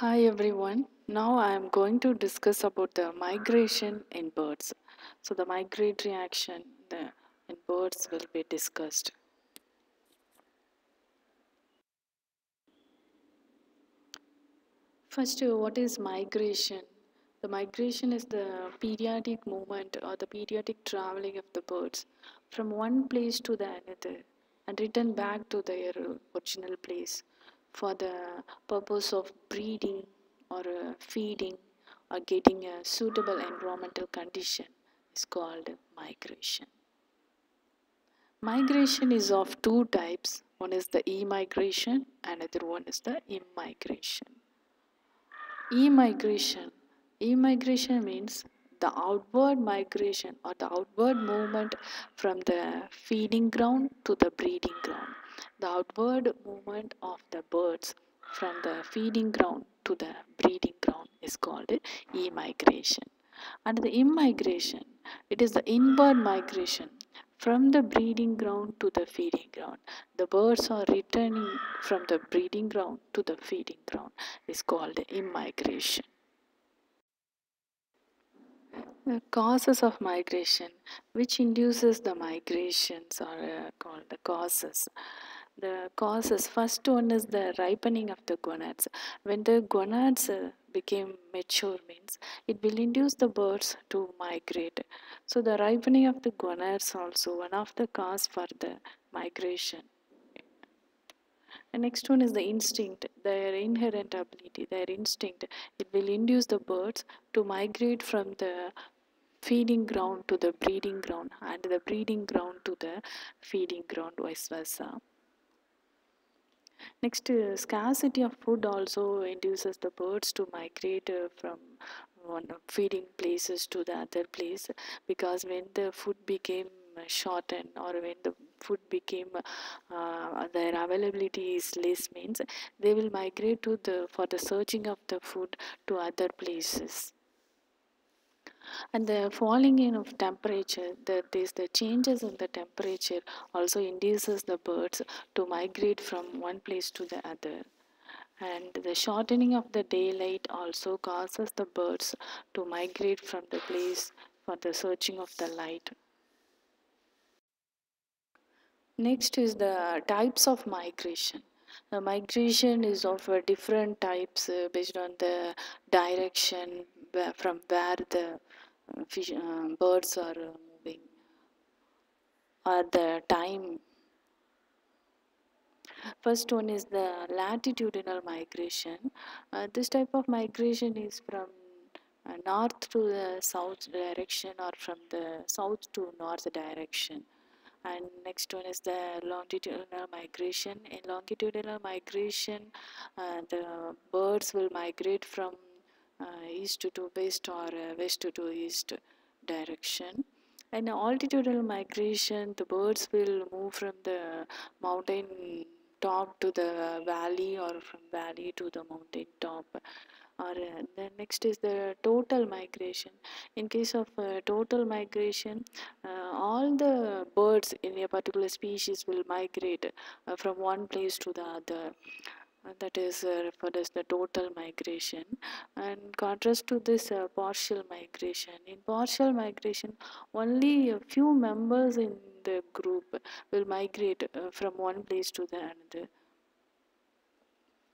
Hi everyone. Now I am going to discuss about the migration in birds. So the migratory action in birds will be discussed. First, what is migration? The migration is the periodic movement or the periodic traveling of the birds from one place to the another and return back to their original place for the purpose of breeding or uh, feeding or getting a suitable environmental condition is called migration. Migration is of two types. One is the e-migration, another one is the immigration. E-migration. E-migration means the outward migration or the outward movement from the feeding ground to the breeding ground. The outward movement of the birds from the feeding ground to the breeding ground is called e-migration. And the immigration, it is the inward migration from the breeding ground to the feeding ground. The birds are returning from the breeding ground to the feeding ground is called immigration. The causes of migration, which induces the migrations, are uh, called the causes. The causes first one is the ripening of the gonads. When the gonads uh, became mature, means it will induce the birds to migrate. So, the ripening of the gonads also one of the cause for the migration. The next one is the instinct, their inherent ability, their instinct. It will induce the birds to migrate from the feeding ground to the breeding ground and the breeding ground to the feeding ground, vice versa. Next, uh, scarcity of food also induces the birds to migrate uh, from one feeding places to the other place because when the food became shortened or when the food became uh, their availability is less means they will migrate to the for the searching of the food to other places and the falling in of temperature that is the changes in the temperature also induces the birds to migrate from one place to the other. And the shortening of the daylight also causes the birds to migrate from the place for the searching of the light. Next is the types of migration. The migration is of different types uh, based on the direction from where the fish, uh, birds are uh, moving. Or the time. First one is the latitudinal migration. Uh, this type of migration is from uh, north to the south direction or from the south to north direction. And next one is the longitudinal migration. In longitudinal migration uh, the birds will migrate from east to west or uh, west to east direction. And altitudinal migration the birds will move from the mountain top to the valley or from valley to the mountain top. Or uh, the next is the total migration. In case of uh, total migration uh, all the birds in a particular species will migrate uh, from one place to the other. uh, that is uh, referred as the total migration. And contrast to this uh, partial migration. In partial migration only a few members in the group will migrate uh, from one place to the another.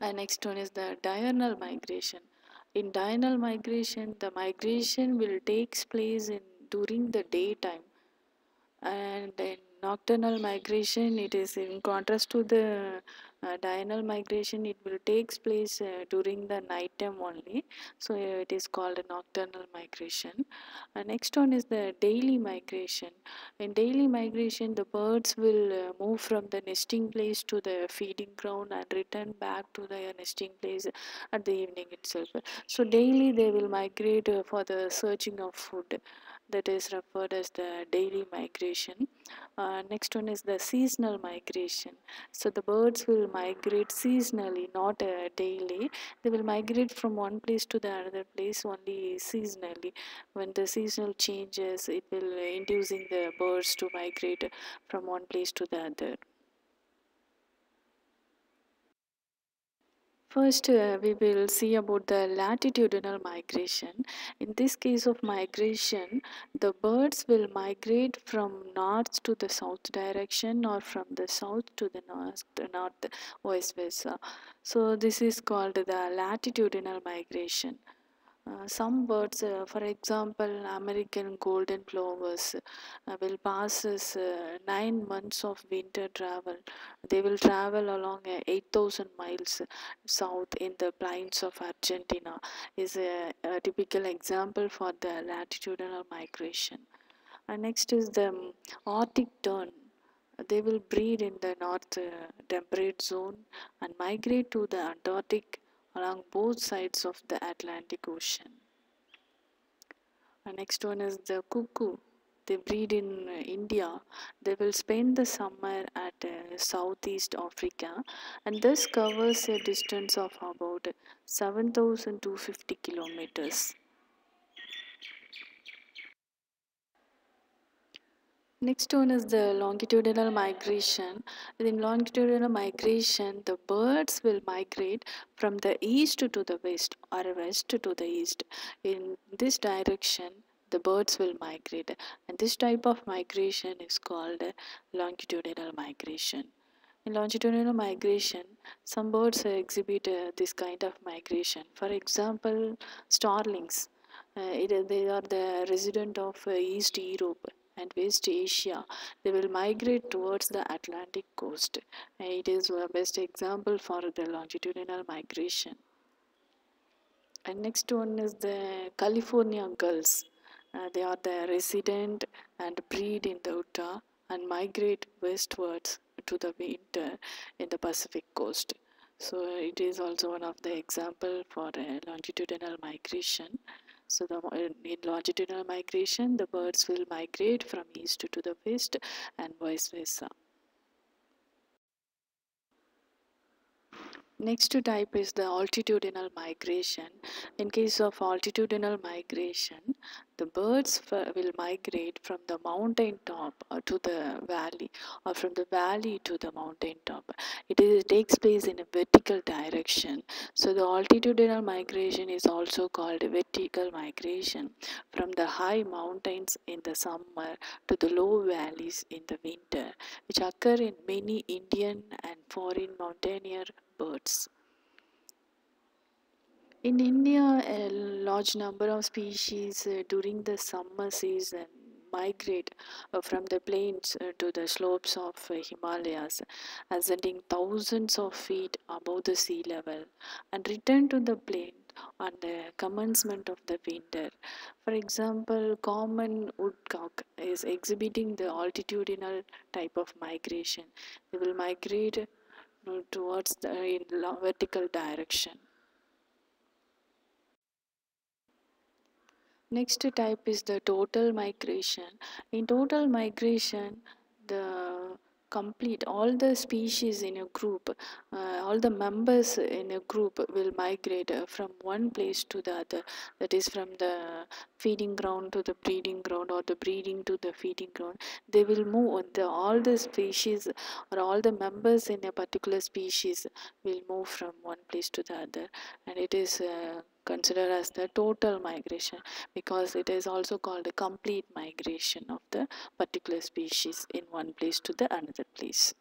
And next one is the diurnal migration. In diurnal migration the migration will takes place in during the daytime. And in nocturnal migration it is in contrast to the uh, diurnal migration it will takes place uh, during the night time only. So it is called a nocturnal migration. Uh, next one is the daily migration. In daily migration the birds will uh, move from the nesting place to the feeding ground and return back to their nesting place at the evening itself. So daily they will migrate uh, for the searching of food that is referred as the daily migration. Uh, next one is the seasonal migration. So the birds will migrate seasonally, not uh, daily. They will migrate from one place to the other place only seasonally. When the seasonal changes, it will inducing the birds to migrate from one place to the other. First, uh, we will see about the latitudinal migration. In this case of migration, the birds will migrate from north to the south direction or from the south to the north, north vice versa. So, this is called the latitudinal migration. Uh, some birds, uh, for example, American golden plovers, uh, will pass uh, nine months of winter travel. They will travel along 8,000 miles south in the plains of Argentina. Is a, a typical example for the latitudinal migration. And next is the um, Arctic tern. They will breed in the north temperate zone and migrate to the Antarctic along both sides of the Atlantic Ocean. And next one is the cuckoo. They breed in India. They will spend the summer at uh, Southeast Africa and this covers a distance of about 7,250 kilometers. Next one is the longitudinal migration. In longitudinal migration, the birds will migrate from the east to the west or west to the east. In this direction, the birds will migrate and this type of migration is called longitudinal migration. In longitudinal migration, some birds exhibit uh, this kind of migration. For example, starlings. Uh, it, they are the resident of uh, East Europe and West Asia, they will migrate towards the Atlantic coast. It is the best example for the longitudinal migration. And next one is the California gulls. Uh, they are the resident and breed in the Utah and migrate westwards to the winter in the Pacific coast. So it is also one of the example for longitudinal migration. So the, uh, in longitudinal migration, the birds will migrate from east to the west and vice versa. Next to type is the altitudinal migration. In case of altitudinal migration, the birds will migrate from the mountain top uh, to the valley or from the valley to the mountain top. It, is, it takes place in a vertical direction. So the altitudinal migration is also called vertical migration from the high mountains in the summer to the low valleys in the winter, which occur in many Indian and foreign mountaineer birds. In India, a large number of species uh, during the summer season migrate uh, from the plains uh, to the slopes of uh, Himalayas, ascending thousands of feet above the sea level, and return to the plain on the commencement of the winter. For example, common woodcock is exhibiting the altitudinal type of migration. They will migrate towards the in vertical direction. Next type is the total migration. In total migration, the complete all the species in a group uh, all the members in a group will migrate uh, from one place to the other. That is from the feeding ground to the breeding ground or the breeding to the feeding ground. They will move the all the species or all the members in a particular species will move from one place to the other. And it is uh, considered as the total migration because it is also called a complete migration of the particular species in one place to the another place.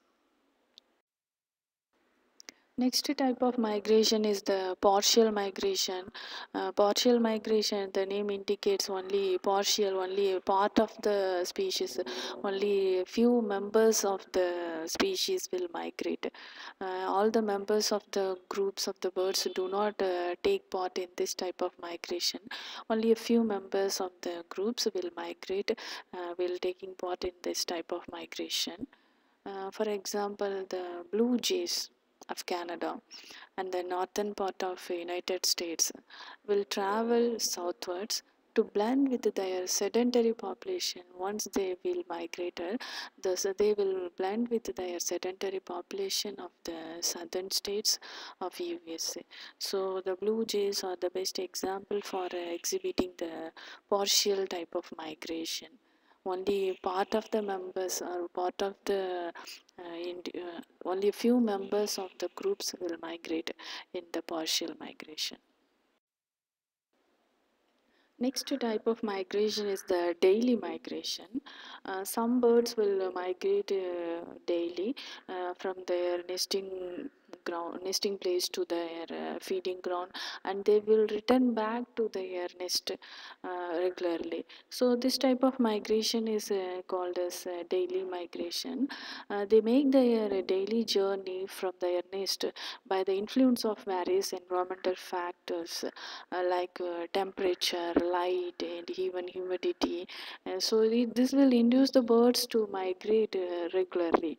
Next type of migration is the partial migration. Uh, partial migration, the name indicates only partial, only part of the species, only few members of the species will migrate. Uh, all the members of the groups of the birds do not uh, take part in this type of migration. Only a few members of the groups will migrate, uh, will taking part in this type of migration. Uh, for example, the blue jays of Canada and the northern part of United States will travel southwards to blend with their sedentary population. Once they will migrate thus they will blend with their sedentary population of the southern states of USA so the blue jays are the best example for exhibiting the partial type of migration only part of the members or part of the uh, uh, only a few members of the groups will migrate in the partial migration. Next type of migration is the daily migration. Uh, some birds will migrate uh, daily uh, from their nesting ground nesting place to their uh, feeding ground and they will return back to their nest uh, regularly. So this type of migration is uh, called as daily migration. They make their daily journey from their nest by the influence of various environmental factors like temperature light and even humidity. So this will induce the birds to migrate regularly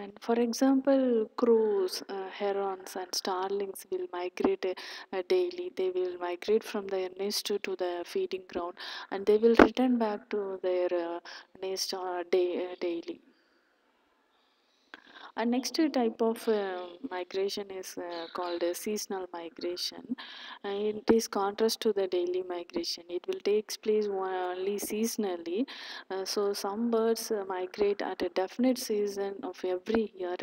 and for example crows uh, herons and starlings will migrate uh, daily. They will migrate from their nest to, the feeding ground and they will return back to their uh, nest uh, day, uh, daily a next type of uh, migration is uh, called seasonal migration. Uh, it is contrast to the daily migration. It will take place only seasonally. Uh, so some birds uh, migrate at a definite season of every year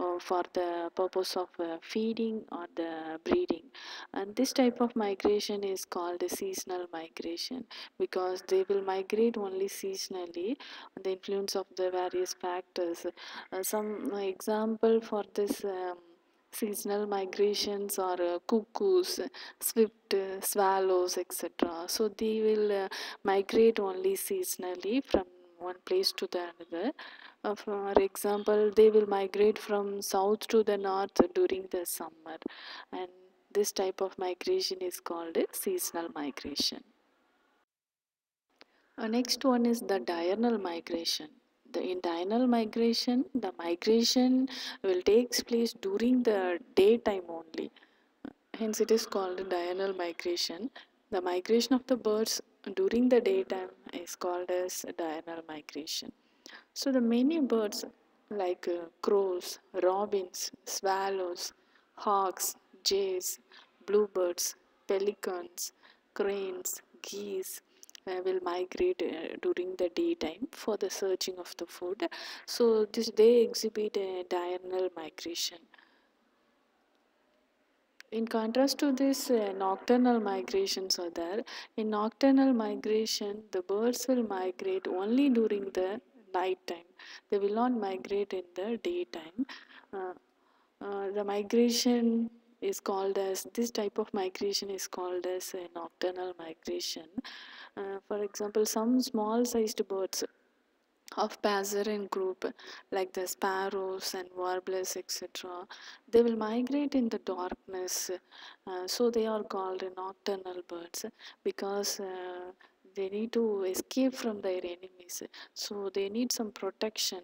uh, for the purpose of feeding or the breeding. And this type of migration is called a seasonal migration because they will migrate only seasonally on the influence of the various factors. some example for this um, seasonal migrations or uh, cuckoos, swift uh, swallows, etc. So they will uh, migrate only seasonally from one place to the another. Uh, for example, they will migrate from south to the north during the summer, and this type of migration is called seasonal migration. Uh, next one is the diurnal migration the diurnal migration the migration will takes place during the daytime only. Hence it is called diurnal migration. The migration of the birds during the daytime is called as diurnal migration. So the many birds like uh, crows robins swallows hawks jays bluebirds pelicans cranes geese will migrate uh, during the daytime for the searching of the food. So this they exhibit a diurnal migration. In contrast to this, uh, nocturnal migrations are there. In nocturnal migration, the birds will migrate only during the night time. They will not migrate in the daytime. Uh, uh, the migration is called as this type of migration is called as a nocturnal migration for example, some small sized birds of passerine group like the sparrows and warblers etc they will migrate in the darkness. Uh, so they are called nocturnal birds because uh, they need to escape from their enemies. So they need some protection.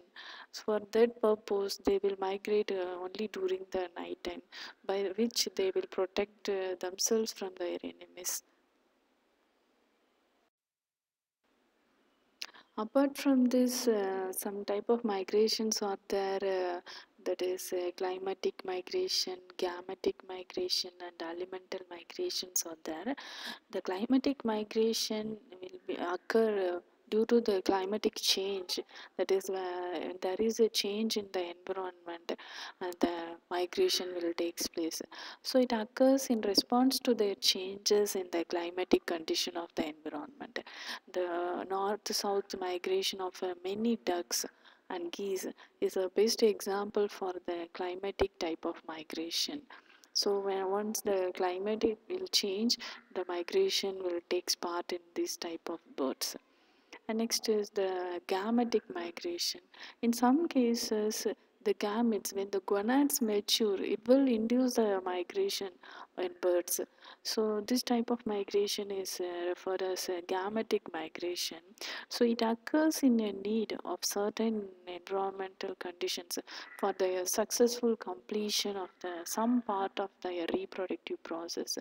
So for that purpose they will migrate uh, only during the night time by which they will protect uh, themselves from their enemies apart from this uh, some type of migrations are there uh, that is uh, climatic migration gametic migration and alimental migrations are there. The climatic migration will be occur uh, due to the climatic change that is uh, there is a change in the environment and the migration will takes place. So it occurs in response to the changes in the climatic condition of the environment. The north south migration of uh, many ducks and geese is a best example for the climatic type of migration. So when once the climate will change the migration will takes part in this type of birds and next is the gametic migration. In some cases, the gametes, when the gonads mature, it will induce the migration in birds. So this type of migration is uh, referred as gametic migration. So it occurs in a need of certain environmental conditions for the successful completion of the some part of the reproductive process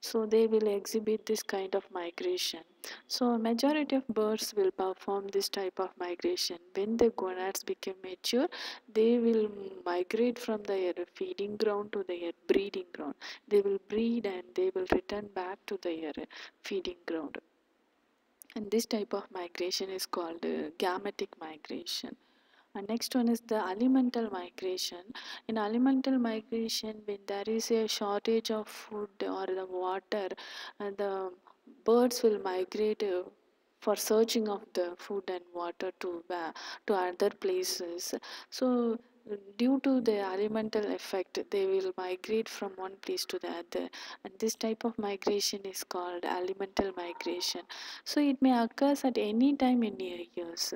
so they will exhibit this kind of migration. So majority of birds will perform this type of migration. When the gonads become mature they will migrate from their feeding ground to their breeding ground. They will breed and they will return back to their feeding ground. And this type of migration is called uh, gametic migration next one is the alimental migration. In alimental migration when there is a shortage of food or the water and the birds will migrate uh, for searching of the food and water to uh, to other places. So due to the alimental effect they will migrate from one place to the other. And this type of migration is called alimental migration. So it may occur at any time in years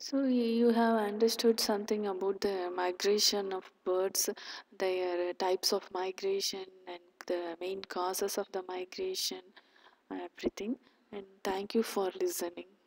So you have understood something about the migration of birds, their types of migration and the main causes of the migration, everything. And thank you for listening.